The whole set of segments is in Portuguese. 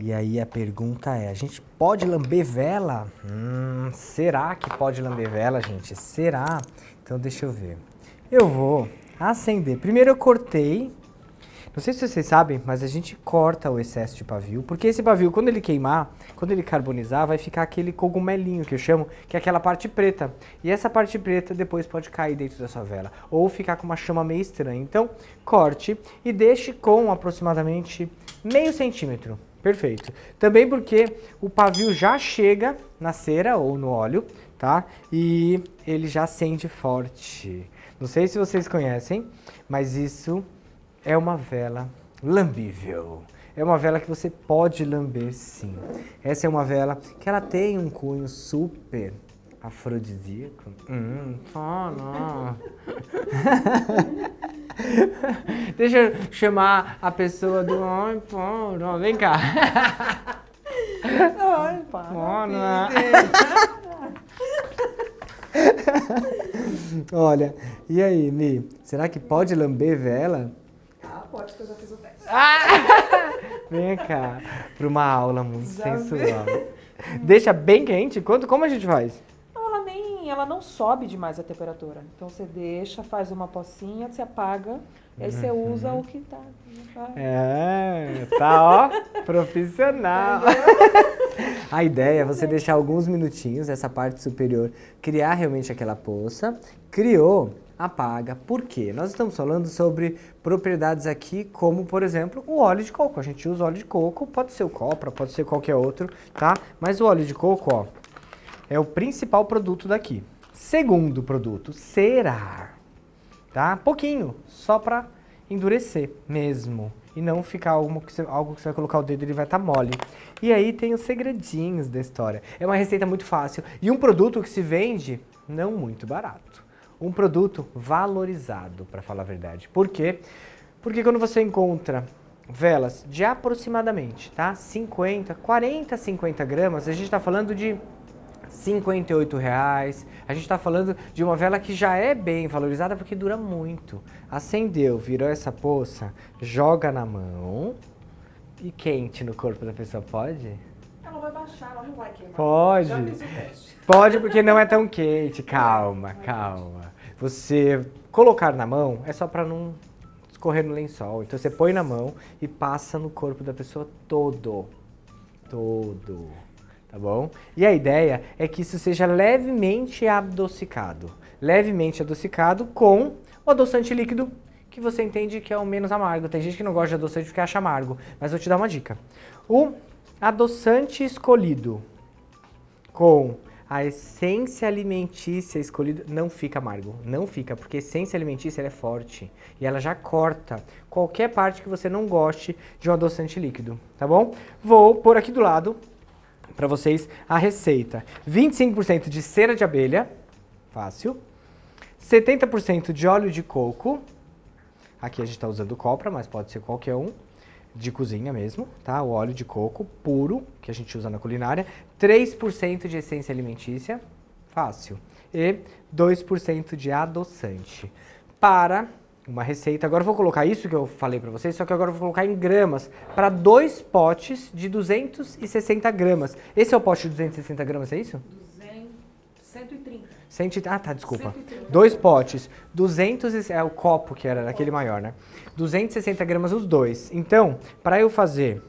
E aí a pergunta é, a gente pode lamber vela? Hum, será que pode lamber vela, gente? Será? Então deixa eu ver. Eu vou acender. Primeiro eu cortei. Não sei se vocês sabem, mas a gente corta o excesso de pavio, porque esse pavio, quando ele queimar, quando ele carbonizar, vai ficar aquele cogumelinho que eu chamo, que é aquela parte preta. E essa parte preta depois pode cair dentro da sua vela, ou ficar com uma chama meio estranha. Então, corte e deixe com aproximadamente meio centímetro. Perfeito. Também porque o pavio já chega na cera ou no óleo, tá? E ele já acende forte. Não sei se vocês conhecem, mas isso é uma vela lambível. É uma vela que você pode lamber sim. Essa é uma vela que ela tem um cunho super afrodisíaco. Hum, oh, Deixa eu chamar a pessoa do Oi, pô, não, vem cá. Ai, para. Olha, e aí, Mi? Será que pode lamber vela? Ah, pode, que eu já fiz o teste. Ah! Vem cá, para uma aula muito já sensual. Deixa bem quente? Quanto, como a gente faz? Ela não sobe demais a temperatura. Então você deixa, faz uma pocinha, você apaga, e aí você Uhum. usa o que tá. tá. É, tá ó, profissional. A ideia é você deixar alguns minutinhos essa parte superior criar realmente aquela poça. Criou, apaga. Por quê? Nós estamos falando sobre propriedades aqui, como por exemplo o óleo de coco. A gente usa óleo de coco, pode ser o copra, pode ser qualquer outro, tá? Mas o óleo de coco, ó, é o principal produto daqui. Segundo produto, cera tá? Pouquinho, só para endurecer mesmo. E não ficar algo que, você, algo que você vai colocar o dedo e ele vai estar mole. E aí tem os segredinhos da história. É uma receita muito fácil. E um produto que se vende não muito barato. Um produto valorizado, para falar a verdade. Por quê? Porque quando você encontra velas de aproximadamente, tá? 50, 40, 50 gramas, a gente está falando de 58 reais. A gente está falando de uma vela que já é bem valorizada porque dura muito. Acendeu, virou essa poça, joga na mão e quente no corpo da pessoa, pode? Ela vai baixar, ela não vai queimar. Pode. Já fiz o teste. Pode porque não é tão quente. Calma, calma. Você colocar na mão é só para não escorrer no lençol. Então você põe na mão e passa no corpo da pessoa todo. Todo. Tá bom? E a ideia é que isso seja levemente adocicado. Levemente adocicado com o adoçante líquido que você entende que é o menos amargo. Tem gente que não gosta de adoçante porque acha amargo, mas vou te dar uma dica. O adoçante escolhido com a essência alimentícia escolhida não fica amargo, não fica, porque a essência alimentícia é forte e ela já corta qualquer parte que você não goste de um adoçante líquido, tá bom? Vou pôr aqui do lado para vocês a receita: 25% de cera de abelha, fácil, 70% de óleo de coco. Aqui a gente está usando copra, mas pode ser qualquer um de cozinha mesmo, tá? O óleo de coco puro, que a gente usa na culinária, 3% de essência alimentícia, fácil, e 2% de adoçante. Para uma receita, agora eu vou colocar isso que eu falei para vocês, só que agora eu vou colocar em gramas, para dois potes de 260 gramas. Esse é o pote de 260 gramas, é isso? 200, 130. Cento, ah, tá, desculpa. 130. Dois potes, 200, e- é o copo que era aquele maior, né? 260 gramas os dois. Então, para eu fazer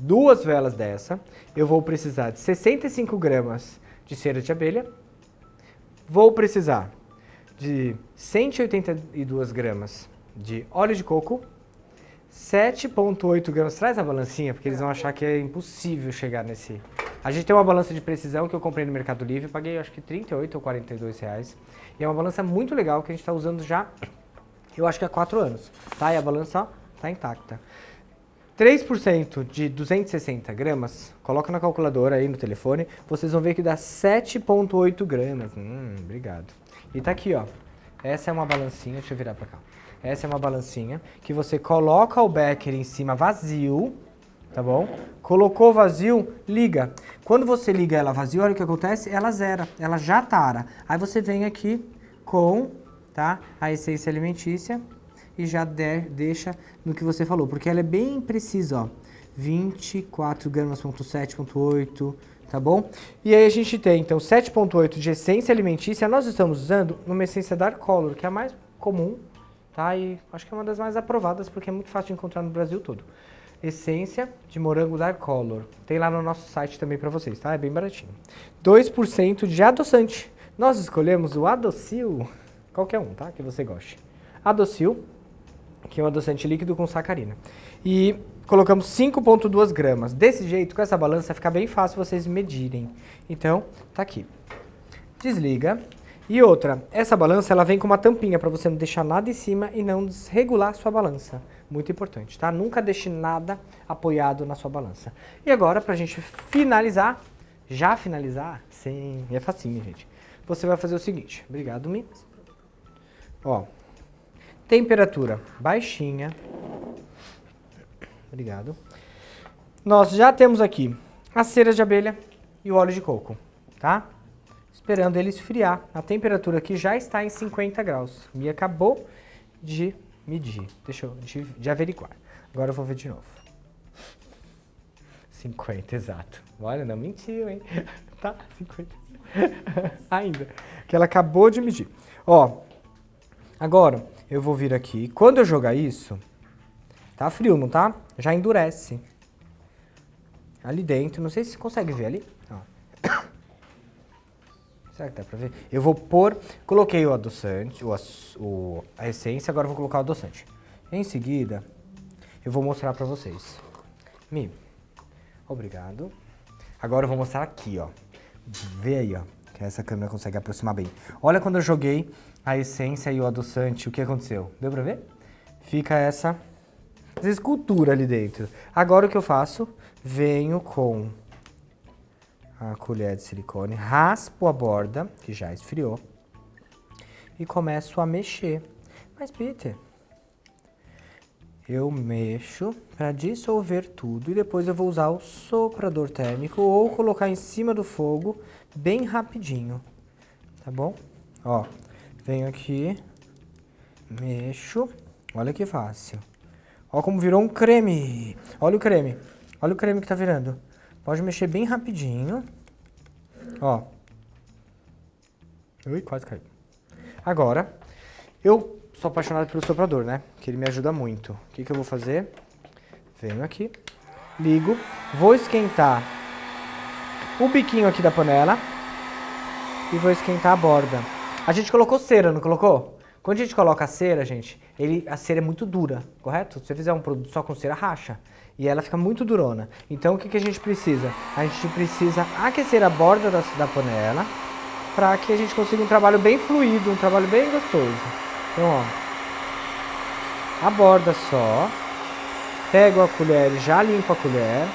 duas velas dessa, eu vou precisar de 65 gramas de cera de abelha, vou precisar de 182 gramas de óleo de coco, 7,8 gramas. Traz a balancinha, porque eles vão achar que é impossível chegar nesse. A gente tem uma balança de precisão que eu comprei no Mercado Livre, paguei acho que 38 ou 42 reais. E é uma balança muito legal que a gente está usando já, eu acho que há 4 anos. Tá? E a balança ó, tá intacta. 3% de 260 gramas, coloca na calculadora aí no telefone, vocês vão ver que dá 7,8 gramas. Hum, obrigado. E tá aqui, ó. Essa é uma balancinha, deixa eu virar pra cá. Essa é uma balancinha que você coloca o becker em cima vazio, tá bom? Colocou vazio, liga. Quando você liga ela vazio, olha o que acontece, ela zera, ela já tara. Aí você vem aqui com, tá, a essência alimentícia e já de- deixa no que você falou, porque ela é bem precisa, ó. 24 gramas, ponto 7, ponto 8, tá bom? E aí a gente tem, então, 7.8 de essência alimentícia. Nós estamos usando uma essência Dark Color, que é a mais comum, tá? E acho que é uma das mais aprovadas, porque é muito fácil de encontrar no Brasil todo. Essência de morango Dark Color. Tem lá no nosso site também para vocês, tá? É bem baratinho. 2% de adoçante. Nós escolhemos o Adocil, qualquer um, tá? Que você goste. Adocil, que é um adoçante líquido com sacarina. E colocamos 5,2 gramas. Desse jeito, com essa balança, fica bem fácil vocês medirem. Então, tá aqui. Desliga. E outra, essa balança ela vem com uma tampinha para você não deixar nada em cima e não desregular sua balança. Muito importante, tá? Nunca deixe nada apoiado na sua balança. E agora, pra gente finalizar, já finalizar, sim, é facinho, gente. Você vai fazer o seguinte. Obrigado, Mi. Ó, temperatura baixinha. Obrigado. Nós já temos aqui a cera de abelha e o óleo de coco, tá? Esperando ele esfriar. A temperatura aqui já está em 50 graus. Me acabou de medir. Deixa eu de, de averiguar. Agora eu vou ver de novo. 50, exato. Olha, não mentiu, hein? Tá, 50. Ainda. Que ela acabou de medir. Ó, agora eu vou vir aqui. Quando eu jogar isso, tá frio, não tá? Já endurece. Ali dentro, não sei se você consegue ver ali. Ó. Será que dá pra ver? Eu vou pôr, coloquei o adoçante, o, o, a essência, agora vou colocar o adoçante. Em seguida, eu vou mostrar pra vocês. Mi, obrigado. Agora eu vou mostrar aqui, ó. Vê aí, ó, que essa câmera consegue aproximar bem. Olha quando eu joguei a essência e o adoçante, o que aconteceu? Deu pra ver? Fica essa escultura ali dentro. Agora o que eu faço? Venho com a colher de silicone, raspo a borda, que já esfriou, e começo a mexer. Mas, Peter, eu mexo para dissolver tudo e depois eu vou usar o soprador térmico ou colocar em cima do fogo bem rapidinho, tá bom? Ó, venho aqui, mexo, olha que fácil. Ó como virou um creme, olha o creme, olha o creme que tá virando. Pode mexer bem rapidinho. Ó. Ui, quase caiu. Agora, eu sou apaixonado pelo soprador, né? Que ele me ajuda muito. O que, que eu vou fazer? Venho aqui, ligo, vou esquentar o biquinho aqui da panela e vou esquentar a borda. A gente colocou cera, não colocou? Quando a gente coloca a cera, gente, ele, a cera é muito dura, correto? Se você fizer um produto só com cera, racha. E ela fica muito durona. Então o que, que a gente precisa? A gente precisa aquecer a borda da, da panela para que a gente consiga um trabalho bem fluido, um trabalho bem gostoso. Então, ó, a borda só, pego a colher e já limpo a colher.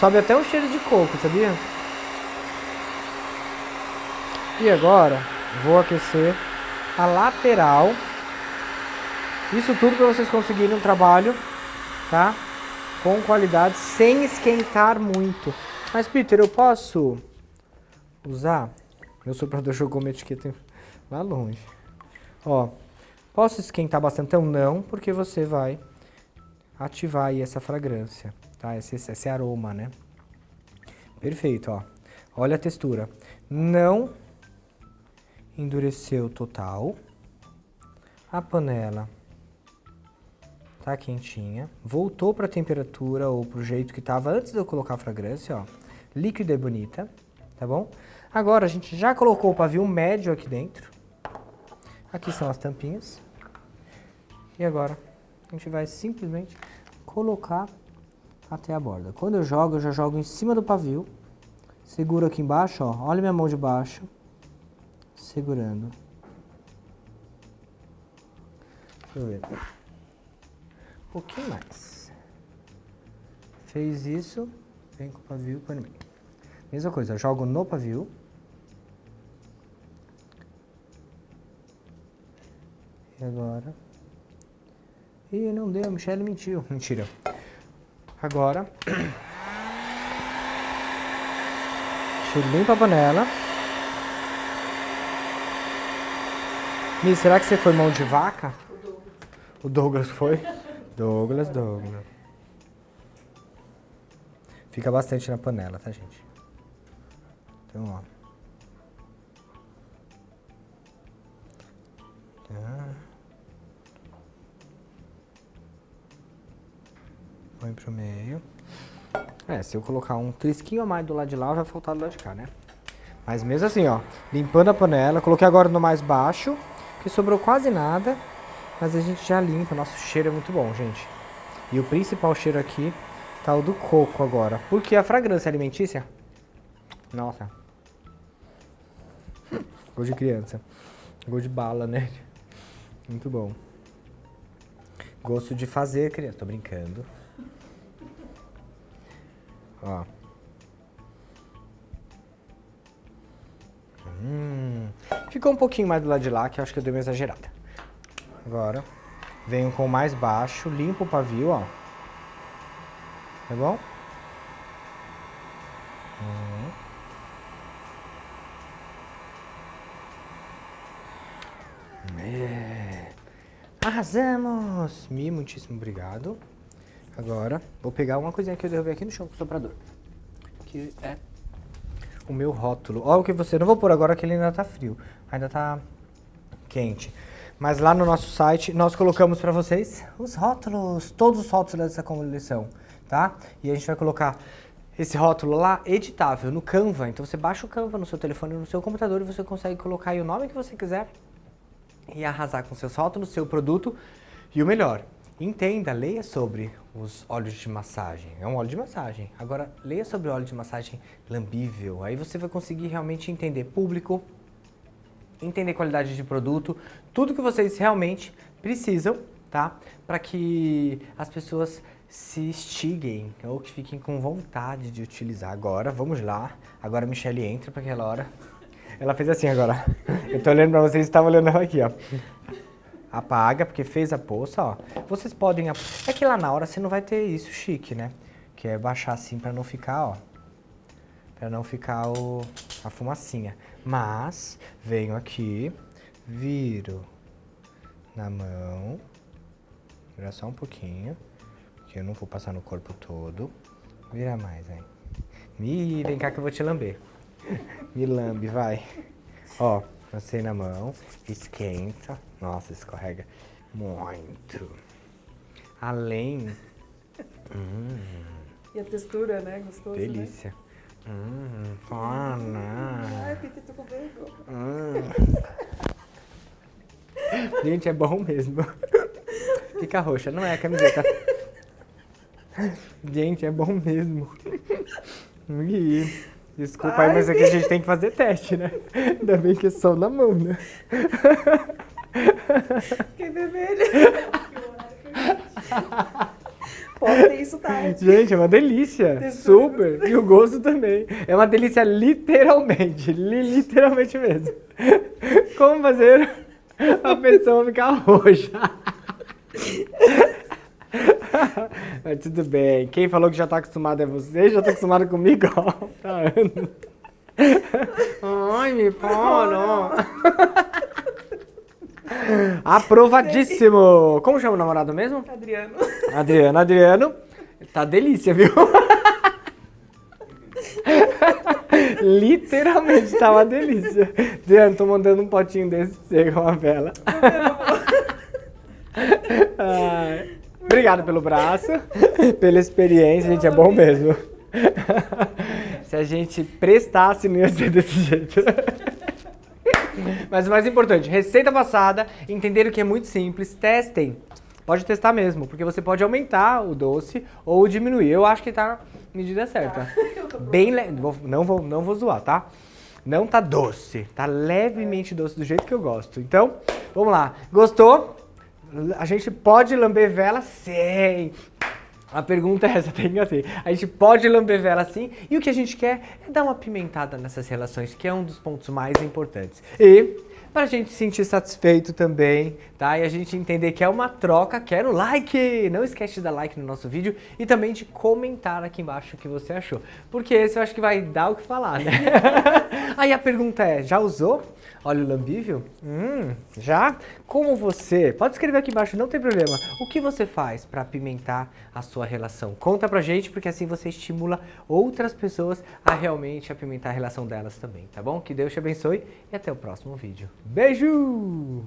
Sobe até um cheiro de coco, sabia? E agora vou aquecer a lateral. Isso tudo para vocês conseguirem um trabalho, tá? Com qualidade, sem esquentar muito. Mas, Peter, eu posso usar? Meu soprador jogou minha etiqueta lá longe. Ó, posso esquentar bastante? Então, não, porque você vai ativar aí essa fragrância, tá? Esse, esse aroma, né? Perfeito, ó. Olha a textura. Não endureceu total. A panela tá quentinha. Voltou para a temperatura ou para o jeito que estava antes de eu colocar a fragrância, ó. Líquida e bonita, tá bom? Agora a gente já colocou o pavio médio aqui dentro. Aqui são as tampinhas. E agora a gente vai simplesmente colocar até a borda. Quando eu jogo, eu já jogo em cima do pavio. Seguro aqui embaixo, ó. Olha minha mão de baixo segurando. Deixa eu ver. Um pouquinho mais. Fez isso, vem com o pavio para mim. Mesma coisa, jogo no pavio. E agora? Ih, não deu, a Michelle mentiu. Mentira. Agora. Deixa eu limpar a panela. Mi, será que você foi mão de vaca? O Douglas. O Douglas foi? Douglas, Douglas. Fica bastante na panela, tá, gente? Então, ó. Tá. Põe pro meio. É, se eu colocar um trisquinho a mais do lado de lá, vai faltar do lado de cá, né? Mas mesmo assim, ó, limpando a panela, coloquei agora no mais baixo, que sobrou quase nada, mas a gente já limpa, nosso cheiro é muito bom, gente. E o principal cheiro aqui tá o do coco agora, porque a fragrância alimentícia, nossa, gosto de criança, gosto de bala, né? Muito bom. Gosto de fazer criança, tô brincando. Ó. ficou um pouquinho mais do lado de lá, que eu acho que eu dei uma exagerada. Agora, venho com mais baixo, limpo o pavio, ó. Tá bom? Hum. É. Arrasamos! Mi, muitíssimo obrigado. Agora, vou pegar uma coisinha que eu derrubei aqui no chão com o soprador. Que é o meu rótulo. Olha o que você... Não vou pôr agora que ele ainda tá frio. Ainda tá quente. Mas lá no nosso site nós colocamos para vocês os rótulos, todos os rótulos dessa coleção, tá? E a gente vai colocar esse rótulo lá editável no Canva. Então você baixa o Canva no seu telefone, no seu computador e você consegue colocar o nome que você quiser e arrasar com seus rótulos, seu produto. E o melhor, entenda, leia sobre os óleos de massagem. É um óleo de massagem. Agora, leia sobre óleo de massagem lambível. Aí você vai conseguir realmente entender público, entender qualidade de produto, tudo que vocês realmente precisam, tá? Para que as pessoas se estiguem ou que fiquem com vontade de utilizar. Agora, vamos lá. Agora a Michelle entra para aquela hora. Ela fez assim agora. Eu tô olhando para vocês, estava olhando ela aqui, ó apaga, porque fez a poça, ó. Vocês podem... É que lá na hora você não vai ter isso chique, né? Que é baixar assim pra não ficar, ó. Pra não ficar o, a fumacinha. Mas, venho aqui, viro na mão. Vira só um pouquinho. Que eu não vou passar no corpo todo. Vira mais, aí. Me, vem cá que eu vou te lamber. Me lambe, vai. Ó, passei na mão, esquenta. Nossa, escorrega muito. Além. Hum, e a textura, né? Gostoso. Né? Delícia. Né? Hum, pana. Ai, Piti, tô com vergonha. Hum. Gente, é bom mesmo. Fica roxa, não é a camiseta. Gente, é bom mesmo. Desculpa Ai, aí, mas aqui a gente tem que fazer teste, né? Ainda bem que é só na mão, né? Fiquei vermelha. Posta isso tarde. Gente, é uma delícia. Super. E o gosto também. É uma delícia literalmente. Literalmente mesmo. Como fazer a pessoa ficar roxa? Mas tudo bem. Quem falou que já tá acostumado é você, já tá acostumado comigo, ó. Tá anos. Ai, me para. Aprovadíssimo! Como chama o namorado mesmo? Adriano. Adriano, Adriano. Tá delícia, viu? Literalmente tá uma delícia. Adriano, tô mandando um potinho desse pra você com uma vela. Obrigado pelo braço, pela experiência, gente, é bom mesmo. Se a gente prestasse, não ia ser desse jeito. Mas o mais importante, receita passada, entenderam que é muito simples, testem. Pode testar mesmo, porque você pode aumentar o doce ou diminuir. Eu acho que tá medida certa. Tá. Bem le... não vou não vou zoar, tá? Não tá doce, tá levemente doce do jeito que eu gosto. Então, vamos lá. Gostou? A gente pode lamber vela? Sim. A pergunta é essa, tem que ser. A gente pode lamber vela assim e o que a gente quer é dar uma pimentada nessas relações, que é um dos pontos mais importantes. E pra gente se sentir satisfeito também, tá? E a gente entender que é uma troca, quero like! Não esquece de dar like no nosso vídeo e também de comentar aqui embaixo o que você achou. Porque esse eu acho que vai dar o que falar, né? Aí a pergunta é, já usou óleo lambível? Hum, já? Como você? Pode escrever aqui embaixo, não tem problema. O que você faz para apimentar a sua relação? Conta pra gente, porque assim você estimula outras pessoas a realmente apimentar a relação delas também, tá bom? Que Deus te abençoe e até o próximo vídeo. Beijo!